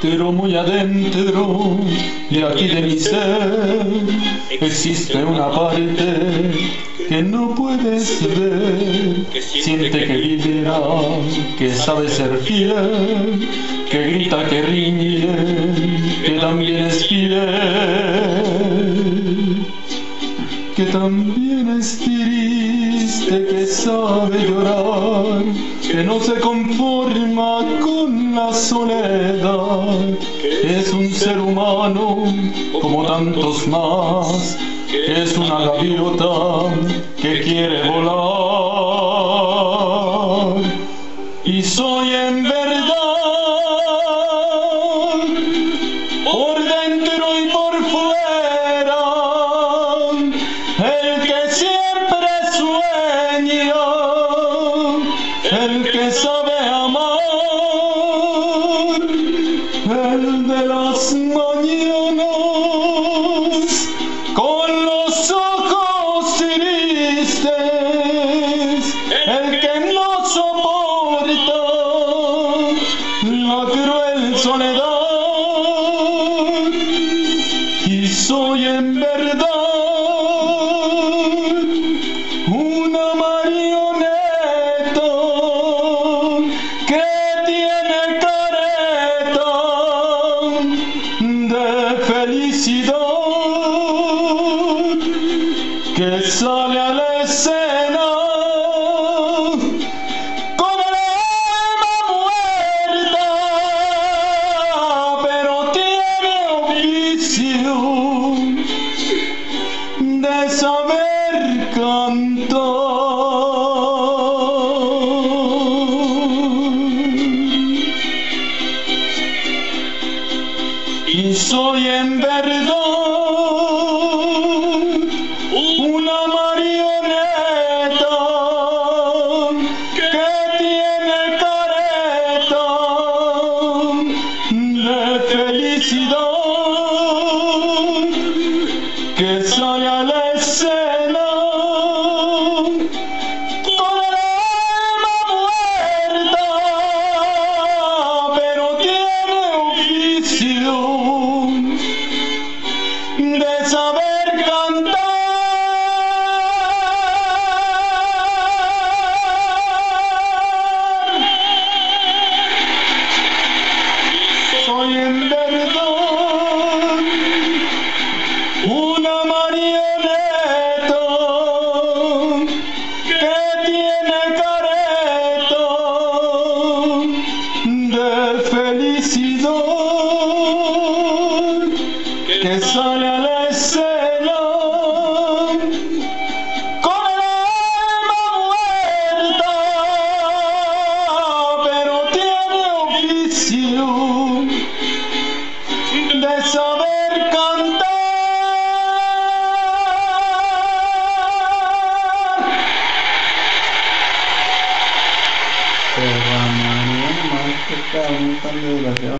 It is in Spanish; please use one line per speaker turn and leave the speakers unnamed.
Pero muy adentro de aquí de mi ser existe una parte que no puedes ver. Siente que vibra, que sabe ser fiel, que grita, que riñe, que también es fiel, que también es que sabe llorar, que no se conforma con la soledad, que es un ser humano como tantos más que es una gaviota que quiere volar. Y soy de las mañanas con los ojos tristes, el que no soporta la cruel soledad, y soy en que sale a la escena con el alma muerta, pero tiene oficio de saber cantar. Y soy en verdad felicidad que sale a la escena con el alma muerta, pero tiene oficio de saber cantar.
Pero María, más que está un tan desgraciado.